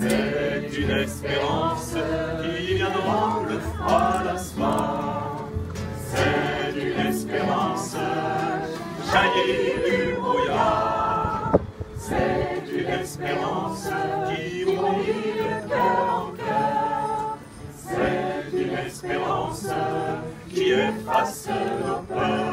C'est une espérance qui viendra le froid la soir. C'est une espérance jaillie du brouillard. C'est une espérance qui brille de cœur en cœur. C'est une espérance qui efface nos peurs.